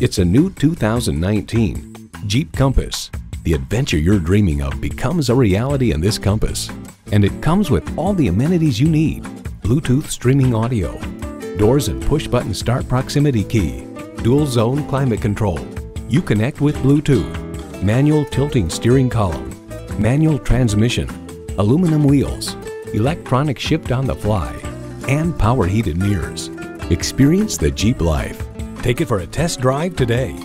It's a new 2019 Jeep Compass. The adventure you're dreaming of becomes a reality in this Compass. And it comes with all the amenities you need. Bluetooth streaming audio, doors and push button start proximity key, dual zone climate control. Uconnect with Bluetooth, manual tilting steering column, manual transmission, aluminum wheels, electronic shift on the fly, and power heated mirrors. Experience the Jeep life. Take it for a test drive today.